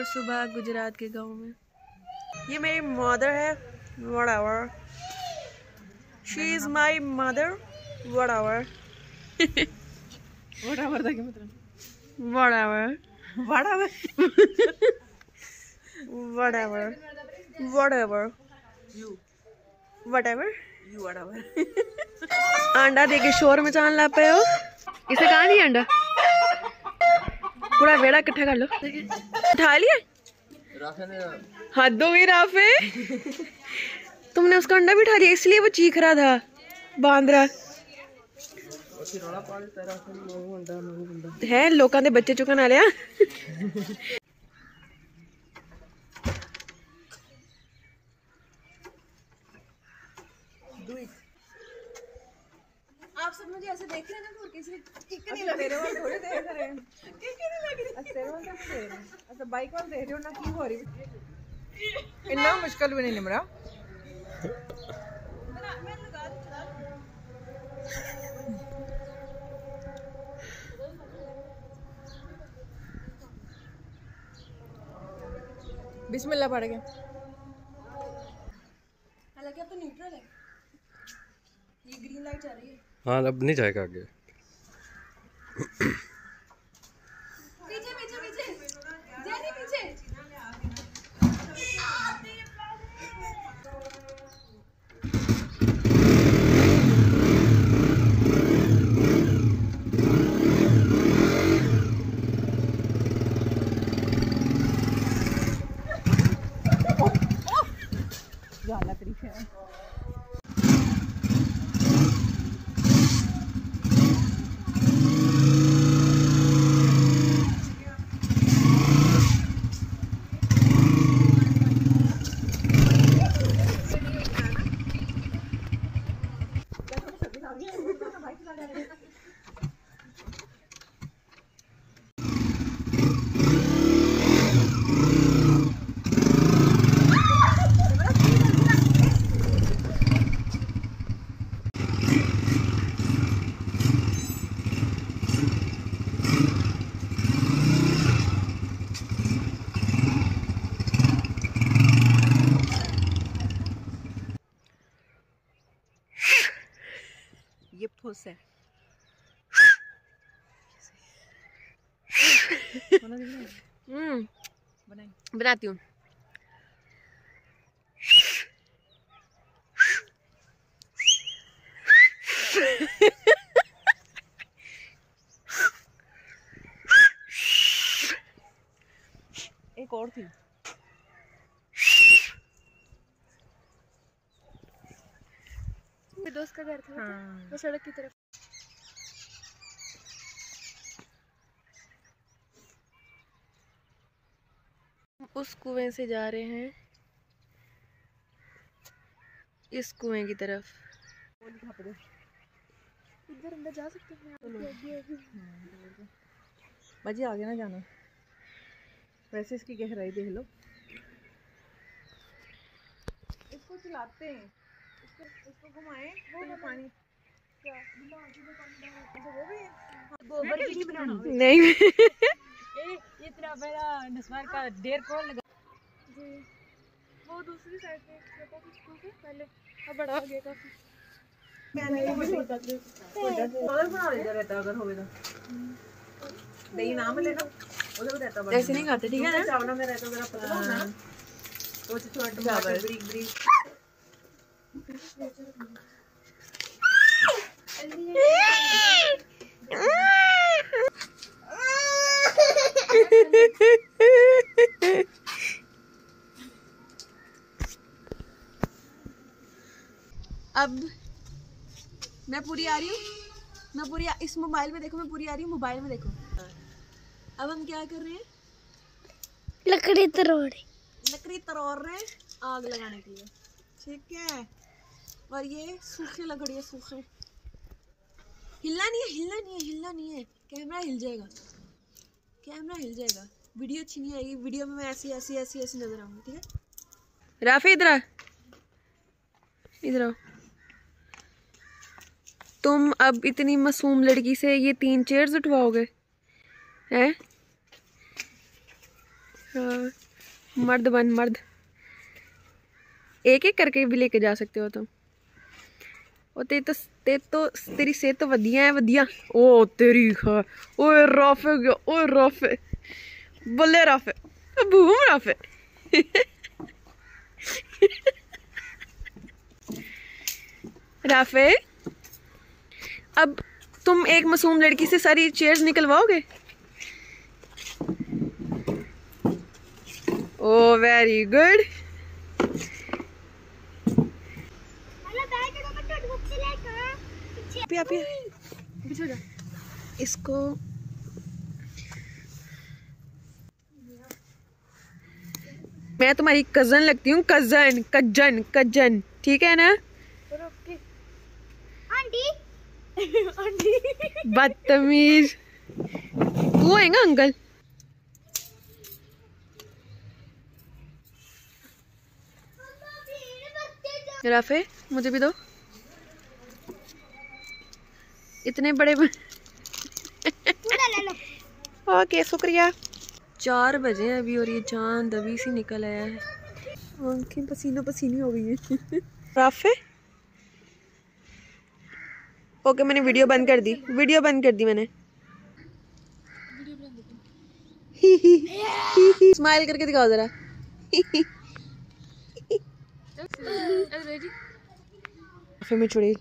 और सुबह गुजरात के गाँव में। ये मेरी मदर है वड़ावर शी इज़ माय मदर वड़ावर वड़ावर था मतलब? वड़ावर वड़ावर वड़ावर वड़ावर यू वड़ावर यू वड़ावर अंडा देखे शोर मचान लग पे हो। इसे कहा नहीं अंडा? पूरा वेड़ा कट्ठा कर लो। उठा लिया हद हो गई राफे? तुमने उसका अंडा भी उठा लिया इसलिए वो चीख रहा था। बाँध रहा। है लोगों के बच्चे चुकन आ लिया आप सब मुझे ऐसे देख रहे हैं ना किसी किक नहीं लग रहा थोड़े देख रहे हैं। किक नहीं लग रही। अच्छा तेरे वाल देख रहे हैं। अच्छा बाइक वाल देख रहे हो ना की हो रही? इतना मुश्किल भी नहीं निमरा। बिस्मिल्लाह पड़ गया। हालाँकि अब तो न्यूट्रल है। ये ग्रीन लाइट आ रही है। हाँ अब नहीं जाएगा आगे। है हम्म। बनाती हूँ। एक और थी। मेरे दोस्त का घर था हाँ। वो सड़क की तरफ़। उस कुएँ से जा रहे हैं। इस कुएँ की तरफ़। इधर अंदर जा सकते हैं आगे। बाजी आगे ना जाना। वैसे इसकी गहराई देख लो। इसको चलाते हैं। नहीं उसको घुमाए इतना बड़ा नस्वार का ढेर कौन लगा? जी। वो दूसरी साइड पे देखो कुछ कुछ पहले। अब बड़ा हो गया काफ़ी। नहीं नाम लेना उधर रहता ऐसे नहीं खाते ठीक है ना? चावला में रहता मेरा पतला ना। तो थोड़ा ब्रीक ब्रीक अब मैं पूरी आ रही हूँ। मैं पूरी इस मोबाइल में देखो मैं पूरी आ रही हूँ मोबाइल में देखो। अब हम क्या कर रहे हैं? लकड़ी तरोड़ी। लकड़ी तरोड़ रहे हैं आग लगाने के लिए। ठीक है? और ये सूखे लकड़ी है, सूखे। हिलना नहीं है, हिलना नहीं है, हिलना नहीं है। कैमरा हिल जाएगा। कैमरा हिल जाएगा। वीडियो अच्छी नहीं आएगी। वीडियो में मैं ऐसी ऐसी ऐसी ऐसी नज़र आऊँगी, ठीक है? राफी, इधर इधर आओ। तुम अब इतनी मासूम लड़की से ये तीन चेयर्स उठवाओगे? हैं? हाँ। मर्द बन मर्द। एक एक करके भी लेके जा सकते हो तुम। ਉਹ ਤੇ ਤਾਂ ਤੇ ਤੋਂ ਤੇਰੀ ਸਿਹਤ ਵਧੀਆ ਹੈ ਵਧੀਆ ਉਹ ਤੇਰੀ ਖਾ ਓਏ ਰਾਫੇ ਗਿਆ ਓਏ ਰਾਫੇ ਬੱਲੇ ਰਾਫੇ ਬੂਮ ਰਾਫੇ राफे अब तुम एक मासूम लड़की से सारी चेयर्स निकलवाओगे oh very good Piya Piya इसको मैं तुम्हारी कज़न लगती हूँ कज़न कज़न कज़न ठीक है ना? बदतमीज। तू आएगा अंकल? राफे मुझे भी दो। इतने बड़े ओके शुक्रिया। चार बजे हैं अभी और ये चाँद अभी से निकल आया है। आँखें पसीनो पसीनी हो गई है। राफे? ओके मैंने वीडियो बंद कर दी। वीडियो बंद कर दी मैंने। स्माइल करके दिखाओ जरा। फिर मैं चुड़ैल।